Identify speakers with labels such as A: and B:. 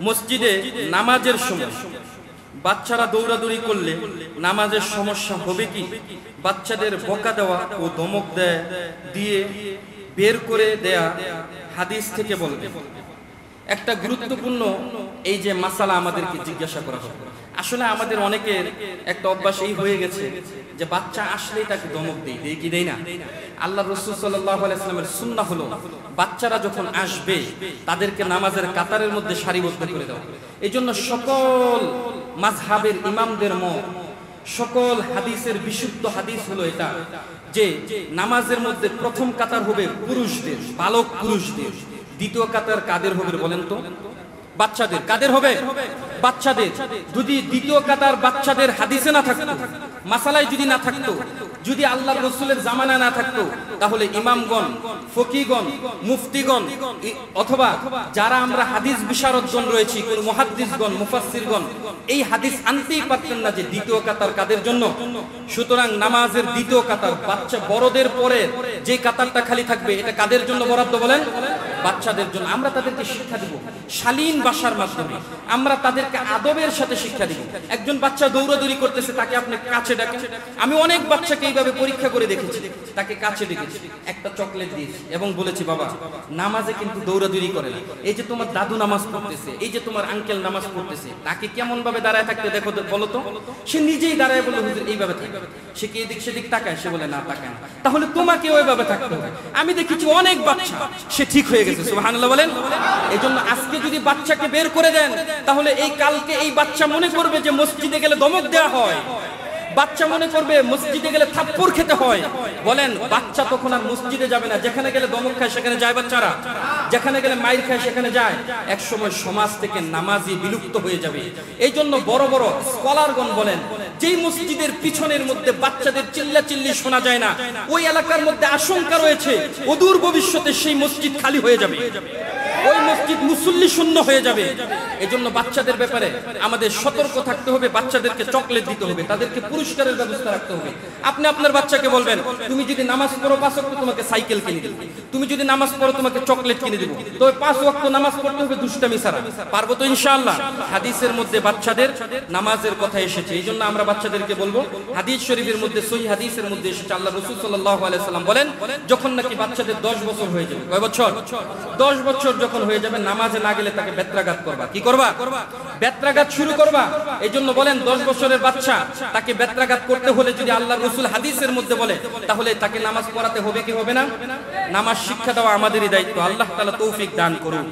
A: মসজিদে নামাজের সময় বাচ্চারা দৌড়াদৌড়ি করলে নামাজের সমস্যা হবে কি? বাচ্চাদের বকা দেওয়া ও ধমক দেয়, দিয়ে বের করে দেয়া হাদিস থেকে বলবে। একটা গুরুত্বপূর্ণ এই যে মাসালা আমাদেরকে জিজ্ঞাসা করা হবে আসলে আমাদের অনেকের একটা অভ্যাস এই হয়ে গেছে যে বাচ্চা আসলেই তাকে দমক দেই দেই কি দেই না? আল্লাহ রসুল সাল্লামের সুন্না হলো, বাচ্চারা যখন আসবে, তাদেরকে নামাজের কাতারের মধ্যে সারিবদ্ধ করে দেওয়া এই জন্য সকল মাঝহাবের ইমামদের মত সকল হাদিসের বিশুদ্ধ হাদিস হলো এটা যে নামাজের মধ্যে প্রথম কাতার হবে পুরুষদের, বালক পুরুষদের। দ্বিতীয় কাতার কাদের হবে বলেন তো? বাচ্চাদের, কাদের হবে? বাচ্চাদের। যদি দ্বিতীয় কাতার বাচ্চাদের হাদিসে না থাকতো, মাসালায় যদি না থাকতো, যদি আল্লাহ রসুলের জামানা না থাকতো, তাহলে ইমামগণ, ফকিগণ, মুফতিগণ অথবা যারা আমরা হাদিস বিশারদগণ রয়েছি, কোন মুহাদ্দিসগণ, মুফাসসিরগণ, এই হাদিস আনতেই পারতেন না যে দ্বিতীয় কাতার কাদের জন্য। সুতরাং নামাজের দ্বিতীয় কাতার, বাচ্চা বড়দের পরে যে কাতারটা খালি থাকবে, এটা কাদের জন্য বরাদ্দ বলেন? বাচ্চাদের জন্য আমরা তাদেরকে শিক্ষা দিব। শালীন ভাষার মাধ্যমে আমরা তাদেরকে আদবের সাথে শিক্ষা দিব। একজন বাচ্চা দৌড়াদৌড়ি করতেছে তাকে আপনি কাছে ডাকেন। আমি অনেক বাচ্চাকে এইভাবে পরীক্ষা করে দেখেছি তাকে কাছে ডেকেছি একটা চকলেট দিয়েছি এবং বলেছি বাবা নামাজে কিন্তু দৌড়াদৌড়ি করে না। এই যে তোমার দাদু নামাজ পড়তেছে এই যে তোমার আঙ্কেল নামাজ পড়তেছে তাকে কেমন ভাবে দাঁড়ায় থাকতে দেখো তো, বলো তো? সে নিজেই দাঁড়ায় বলে এইভাবে থাকে। সে কি এদিক সেদিক তাকায়? সে বলে, না, তাকায় তাহলে তোমাকে ওইভাবে থাকতে হবে। আমি দেখেছি অনেক বাচ্চা, সে ঠিক হয়ে গেছে, সুবহানাল্লাহ বলেন। এই জন্য আজকে যদি বাচ্চাকে বের করে দেন, তাহলে এই কালকে এই বাচ্চা মনে করবে যে মসজিদে গেলে দমক দেওয়া হয়। বাচ্চা মনে করবে মসজিদে গেলে থাপ্পড় খেতে হয়। বলেন, বাচ্চা তখন আর মসজিদে যাবে না। যেখানে গেলে দমক খায়, সেখানে যায় বাচ্চারা। যেখানে গেলে মাইর খায়, সেখানে যায়। এক সময় সমাজ থেকে নামাজি বিলুপ্ত হয়ে যাবে। এই জন্য বড় বড় স্কলারগণ বলেন, যেই মসজিদের পিছনের মধ্যে বাচ্চাদের চিল্লা চিল্লি শোনা যায় না, ওই এলাকার মধ্যে আশঙ্কা রয়েছে, অদূর ভবিষ্যতে সেই মসজিদ খালি হয়ে যাবে। ওই মসজিদ মুসল্লি শূন্য হয়ে যাবে। এজন্য বাচ্চাদের ব্যাপারে আমাদের সতর্ক থাকতে হবে, বাচ্চাদেরকে চকলেট দিতে হবে, তাদেরকে পুরস্কারের ব্যবস্থা রাখতে হবে। আপনি আপনার বাচ্চাকে বলবেন, তুমি যদি নামাজ পড়ো, পাঁচ ওয়াক্ত তোমাকে সাইকেল কিনে দেবো। তুমি যদি নামাজ পড়ো, তোমাকে চকলেট কিনে দেবো। তবে পাঁচ ওয়াক্ত নামাজ পড়তে হবে দুষ্টামি ছাড়া। পারব তো ইনশাআল্লাহ? হাদিসের মধ্যে বাচ্চাদের নামাজের কথা এসেছে। এই জন্য আমরা বাচ্চাদেরকে বলব, হাদিস শরীফের মধ্যে, সহি হাদিসের মধ্যে এসেছে, আল্লাহ রসুল সাল্লাহ আলাইসাল্লাম বলেন, যখন নাকি বাচ্চাদের দশ বছর হয়ে যাবে, কয় বছর? দশ বছর যখন হয়ে যাবে, নামাজে না গেলে তাকে বেত্রাঘাত করবা। কি করবা? বেত্রাঘাত শুরু করবা? এই জন্য বলেন, দশ বছরের বাচ্চা, তাকে বেত্রাঘাত করতে হলে যদি আল্লাহ রসুল হাদিসের মধ্যে বলে, তাহলে তাকে নামাজ পড়াতে হবে কি হবে না? নামাজ শিক্ষা দেওয়া আমাদেরই দায়িত্ব। আল্লাহ তালা তৌফিক দান করুন